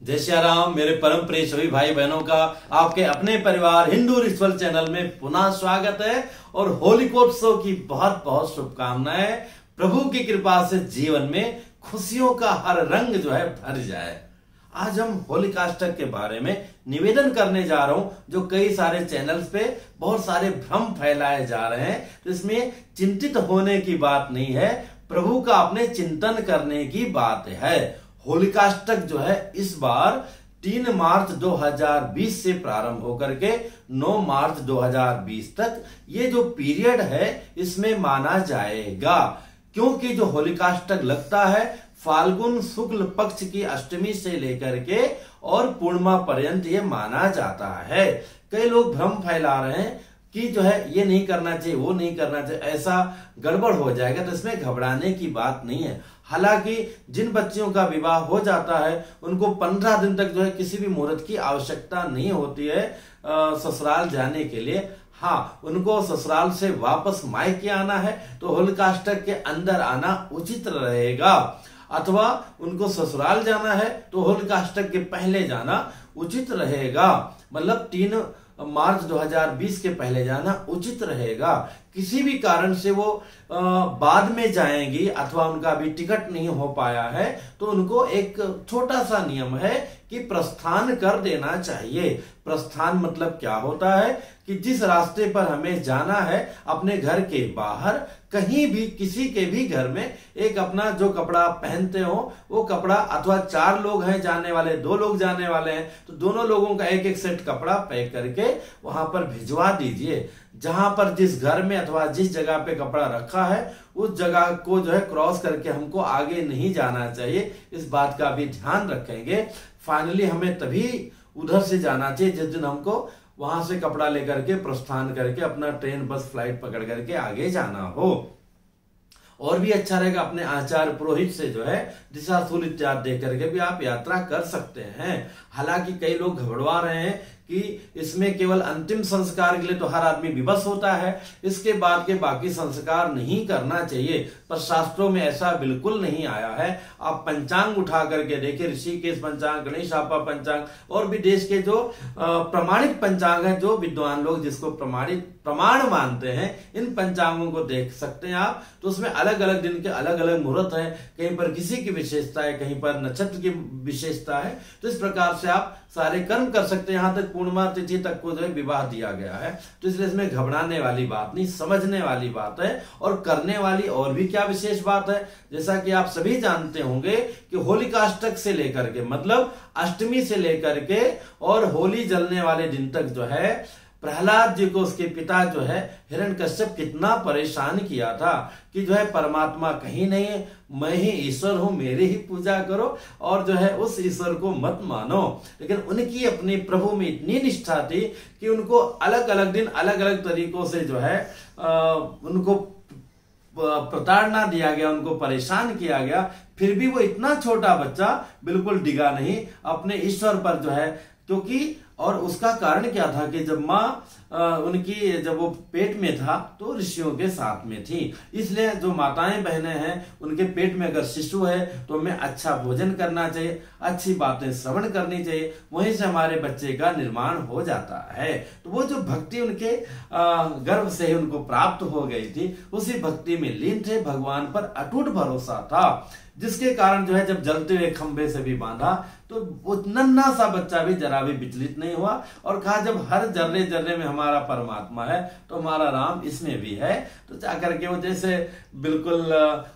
जय श्री राम मेरे परम प्रिय सभी भाई बहनों का आपके अपने परिवार हिंदू रिचुअल चैनल में पुनः स्वागत है और होलिकोत्सव की बहुत बहुत शुभकामनाएँ। प्रभु की कृपा से जीवन में खुशियों का हर रंग जो है भर जाए। आज हम होलिकाष्टक के बारे में निवेदन करने जा रहा हूँ, जो कई सारे चैनल्स पे बहुत सारे भ्रम फैलाए जा रहे हैं तो इसमें चिंतित होने की बात नहीं है, प्रभु का अपने चिंतन करने की बात है। होलिकाष्टक जो है, इस बार तीन मार्च 2020 से प्रारंभ होकर के 9 मार्च 2020 तक ये जो पीरियड है, इसमें माना जाएगा। क्योंकि जो होलिकाष्टक लगता है, फाल्गुन शुक्ल पक्ष की अष्टमी से लेकर के और पूर्णिमा पर्यंत ये माना जाता है। कई लोग भ्रम फैला रहे हैं कि जो है, ये नहीं करना चाहिए, वो नहीं करना चाहिए, ऐसा गड़बड़ हो जाएगा तो इसमें घबराने की बात नहीं है। हालाँकि जिन बच्चियों का विवाह हो जाता है, उनको पंद्रह दिन तक जो है किसी भी मुहूर्त की आवश्यकता नहीं होती है ससुराल जाने के लिए। हाँ उनको ससुराल से वापस मायके आना है तो होलिकाष्टक के अंदर आना उचित रहेगा। अथवा उनको ससुराल जाना है तो होलिकाष्टक के पहले जाना उचित रहेगा। मतलब तीन मार्च 2020 के पहले जाना उचित रहेगा। किसी भी कारण से वो बाद में जाएँगी अथवा उनका अभी टिकट नहीं हो पाया है तो उनको एक छोटा सा नियम है कि प्रस्थान कर देना चाहिए। प्रस्थान मतलब क्या होता है कि जिस रास्ते पर हमें जाना है, अपने घर के बाहर कहीं भी किसी के भी घर में एक अपना जो कपड़ा पहनते हो, वो कपड़ा अथवा चार लोग हैं जाने वाले, दो लोग जाने वाले हैं तो दोनों लोगों का एक एक सेट कपड़ा पैक करके वहाँ पर भिजवा दीजिए। जहाँ पर जिस घर में अथवा जिस जगह पे कपड़ा रखा है, उस जगह को जो है क्रॉस करके हमको आगे नहीं जाना चाहिए। इस बात का भी ध्यान रखेंगे। फाइनली हमें तभी उधर से जाना चाहिए जिस दिन हमको वहाँ से कपड़ा लेकर के प्रस्थान करके अपना ट्रेन, बस, फ़्लाइट पकड़ करके आगे जाना हो। और भी अच्छा रहेगा अपने आचार पुरोहित से जो है दिशा सूल इत्यादि देकर करके भी आप यात्रा कर सकते हैं। हालाँकि कई लोग घबरवा रहे हैं कि इसमें केवल अंतिम संस्कार के लिए तो हर आदमी विवश होता है, इसके बाद के बाकी संस्कार नहीं करना चाहिए। पर शास्त्रों में ऐसा बिल्कुल नहीं आया है। आप पंचांग उठा करके देखिए, ऋषिकेश पंचांग, गणेश आपा पंचांग, और भी देश के जो प्रमाणित पंचांग है, जो विद्वान लोग जिसको प्रमाणित, प्रमाण मानते हैं, इन पंचांगों को देख सकते हैं आप। तो उसमें अलग अलग दिन के अलग अलग मुहूर्त है। कहीं पर किसी की विशेषता है, कहीं पर नक्षत्र की विशेषता है। तो इस प्रकार से आप सारे कर्म कर सकते हैं। यहाँ तक पूर्णिमा तिथि तक को जो है विवाह दिया गया है। तो इसलिए इसमें घबराने वाली बात नहीं, समझने वाली बात है और करने वाली और भी क्या विशेष बात है? जैसा कि आप सभी जानते होंगे कि होलिकाष्टक से लेकर के मतलब अष्टमी से लेकर के और होली जलने वाले दिन तक जो है प्रहलाद जी को उसके पिता जो है हिरण कश्यप कितना परेशान किया था कि जो है परमात्मा कहीं नहीं मैं ही ईश्वर हूँ मेरी ही पूजा करो और जो है उस ईश्वर को मत मानो। लेकिन उनकी अपनी प्रभु में इतनी निष्ठा थी कि उनको अलग अलग दिन अलग अलग तरीकों से जो है आ, उनको प्रताड़ना दिया गया उनको परेशान किया गया। फिर भी वो इतना छोटा बच्चा बिल्कुल डिगा नहीं अपने ईश्वर पर जो है क्योंकि और उसका कारण क्या था कि जब माँ उनकी, जब वो पेट में था तो ऋषियों के साथ में थी। इसलिए जो माताएँ बहनें हैं, उनके पेट में अगर शिशु है तो हमें अच्छा भोजन करना चाहिए, अच्छी बातें श्रवण करनी चाहिए, वहीं से हमारे बच्चे का निर्माण हो जाता है। तो वो जो भक्ति उनके गर्भ से ही उनको प्राप्त हो गई थी, उसी भक्ति में लीन थे, भगवान पर अटूट भरोसा था, जिसके कारण जो है, जब जलते हुए खंभे से भी बांधा तो वो नन्ना सा बच्चा भी जरा भी विचलित नहीं हुआ और कहा, जब हर जर्रे जर्रे में हमारा परमात्मा है तो हमारा राम इसमें भी है। तो जाकर के वो जैसे बिल्कुल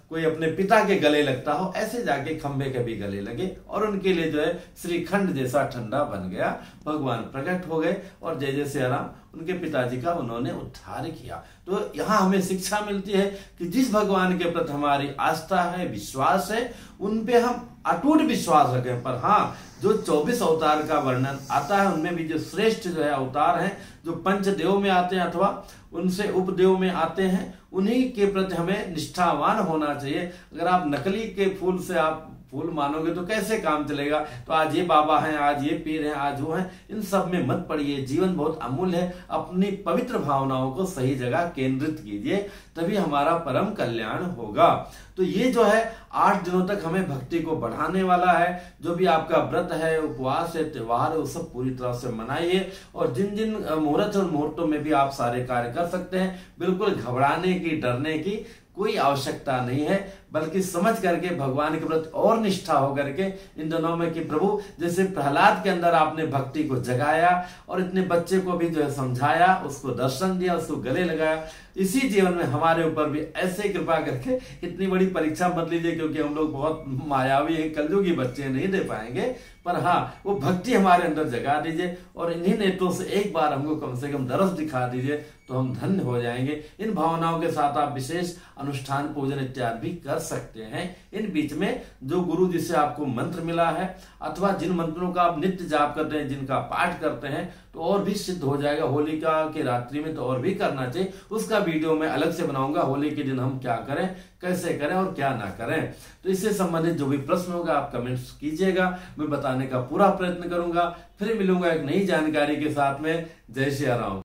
कोई अपने पिता के गले लगता हो, ऐसे जाके खंबे के भी गले लगे और उनके लिए जो है श्रीखंड जैसा ठंडा बन गया। भगवान प्रकट हो गए और जय जय सिया राम, उनके पिताजी का उन्होंने उद्धार किया। तो यहाँ हमें शिक्षा मिलती है कि जिस भगवान के प्रति हमारी आस्था है, विश्वास है, उन पे हम अटूट विश्वास रखें पर हाँ जो 24 अवतार का वर्णन आता है, उनमें भी जो श्रेष्ठ जो है अवतार हैं, जो पंचदेव में आते हैं अथवा उनसे उपदेव में आते हैं, उन्हीं के प्रति हमें निष्ठावान होना चाहिए। अगर आप नकली के फूल से आप फूल मानोगे तो कैसे काम चलेगा? तो आज ये बाबा हैं, आज ये पीर हैं, आज वो हैं। इन सब में मत पड़िए। जीवन बहुत अमूल्य है। अपनी पवित्र भावनाओं को सही जगह केंद्रित कीजिए, तभी हमारा परम कल्याण होगा। तो ये जो है, आठ दिनों तक हमें भक्ति को बढ़ाने वाला है। जो भी आपका व्रत है, उपवास है, त्योहार है, वो सब पूरी तरह से मनाइए। और जिन जिन मुहूर्त और मुहूर्तों में भी आप सारे कार्य कर सकते हैं, बिल्कुल घबराने की, डरने की कोई आवश्यकता नहीं है, बल्कि समझ करके भगवान के प्रति और निष्ठा हो करके इन दोनों में कि प्रभु, जैसे प्रहलाद के अंदर आपने भक्ति को जगाया और इतने बच्चे को भी जो है समझाया, उसको दर्शन दिया, उसको गले लगाया, इसी जीवन में हमारे ऊपर भी ऐसे कृपा करके इतनी बड़ी परीक्षा मत लीजिए, क्योंकि हम लोग बहुत मायावी है, कलयुगी बच्चे नहीं दे पाएँगे। पर हाँ वो भक्ति हमारे अंदर जगा दीजिए और इन्हीं नेत्रों से एक बार हमको कम से कम दरस दिखा दीजिए तो हम धन्य हो जाएँगे। इन भावनाओं के साथ आप विशेष अनुष्ठान, पूजन इत्यादि भी कर सकते हैं। इन बीच में जो गुरु जी से आपको मंत्र मिला है, अथवा जिन मंत्रों का आप नित्य जाप करते हैं, जिनका पाठ करते हैं तो और भी सिद्ध हो जाएगा। होलिका के रात्रि में तो और भी करना चाहिए। उसका वीडियो मैं अलग से बनाऊँगा। होली के दिन हम क्या करें, कैसे करें और क्या ना करें। तो इससे संबंधित जो भी प्रश्न होगा, आप कमेंट्स कीजिएगा। मैं बताने का पूरा प्रयत्न करूँगा। फिर मिलूँगा एक नई जानकारी के साथ में। जय श्री राम।